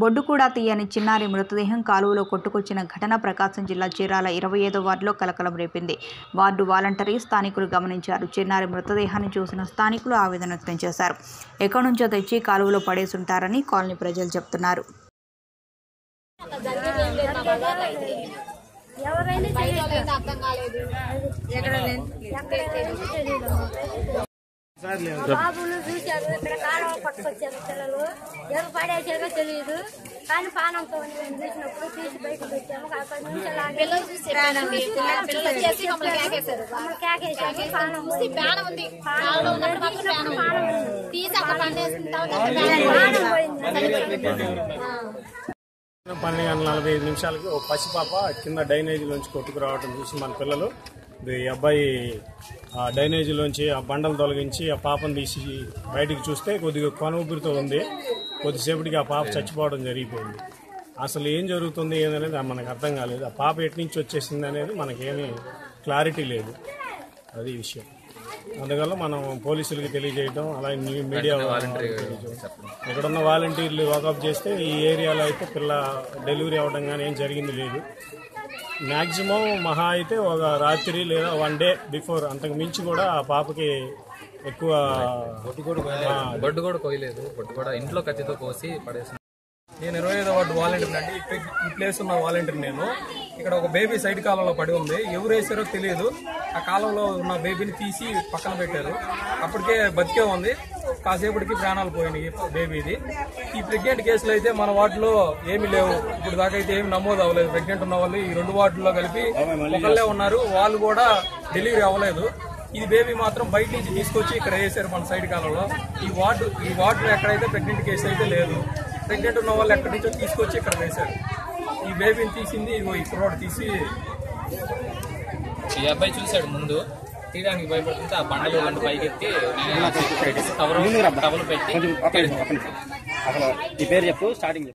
బొడ్డు కూడా తీయని చిన్నారి మృతదేహం కాలువలో కొట్టుకొచ్చిన ఘటన ప్రకాశం జిల్లా చీరాల ఇరవై ఐదో వార్డులో కలకలం రేపింది. వార్డు వాలంటరీ స్థానికులు గమనించారు. చిన్నారి మృతదేహాన్ని చూసిన స్థానికులు ఆవేదన వ్యక్తం చేశారు. ఎక్కడి నుంచో తెచ్చి కాలువలో పడేసుంటారని కాలనీ ప్రజలు చెప్తున్నారు. ఎవరైనా అర్థం కాలేదు. బాబులు చూశారు ఇక్కడ కాలువ పట్టుకొచ్చారు పిల్లలు. ఎవరు పడేసారో తెలియదు కానీ పానంతో చూసినప్పుడు తీసి అక్కడి నుంచి పానం తీసి అక్కడ పండేసిన తర్వాత పానం పోయింది. పన్నెండు గంటల నలభై ఐదు నిమిషాలకి ఒక పసిపాప కింద డైనేజీలోంచి కొట్టుకురావడం చూసి మన పిల్లలు. ఈ అబ్బాయి ఆ డైనేజీలోంచి ఆ బండలు తొలగించి ఆ పాపను తీసి బయటికి చూస్తే కొద్దిగా కొన ఉంది. కొద్దిసేపటికి ఆ పాప చచ్చిపోవడం జరిగిపోయింది. అసలు ఏం జరుగుతుంది ఏదనేది మనకు అర్థం కాలేదు. ఆ పాప ఎటు నుంచి వచ్చేసింది అనేది మనకేమీ క్లారిటీ లేదు. అది విషయం. అందువల్ల మనం పోలీసులకి తెలియజేయడం అలాగే మీడియా. ఇక్కడున్న వాలంటీర్లు వాకప్ చేస్తే ఈ ఏరియాలో అయితే పిల్ల డెలివరీ అవ్వడం కానీ ఏం జరిగింది లేదు. మ్యాక్సిమం మహా అయితే ఒక రాత్రి లేదా వన్ డే బిఫోర్ అంతకు మించి కూడా ఆ పాపకి ఎక్కువ బొట్టు కూడా కోయలేదు బొడ్డు కూడా కోయలేదు బొట్టు కూడా ఇంట్లో కత్తితో కోసి పడేసి నేను ఇరవై ఐదో వార్డు వాలంటీర్ అండి ఇక్కడ ఈ ప్లేస్ ఉన్న వాలంటీర్ నేను ఇక్కడ ఒక బేబీ సైడ్ కాలంలో పడి ఉంది. ఎవరు వేసారో తెలియదు. ఆ కాలంలో ఉన్న బేబీని తీసి పక్కన పెట్టారు. అప్పటికే బతికే ఉంది. కాసేపటికి ప్రాణాలు పోయినాయి బేబీది. ఈ ప్రెగ్నెంట్ కేసులు అయితే మన వార్డులో ఏమీ లేవు. ఇప్పుడు దాకా అయితే ఏమి నమోదు అవ్వలేదు. ప్రెగ్నెంట్ ఉన్న వాళ్ళు ఈ రెండు వార్డుల్లో కలిపి ఒకళ్ళే ఉన్నారు. వాళ్ళు కూడా డెలివరీ అవ్వలేదు. ఇది బేబీ మాత్రం బయట నుంచి తీసుకొచ్చి ఇక్కడ వేసారు మన సైడ్ కాలంలో. ఈ వార్డు ఈ వార్డులో ఎక్కడైతే ప్రెగ్నెంట్ కేసు అయితే లేదు. ప్రెగ్నెంట్ ఉన్న వాళ్ళు ఎక్కడి నుంచో తీసుకొచ్చి ఇక్కడ వేశారు. ఈ బేబీని తీసింది ఇగో ఈ కుర్రోడు తీసి ఈ అబ్బాయి చూశాడు ముందు. తీయడానికి భయపడుతుంటే ఆ బండలు రెండు పైకెత్తి కవర్ కవర్ పెట్టి అసలు ఈ పేరు చెప్పు స్టార్టింగ్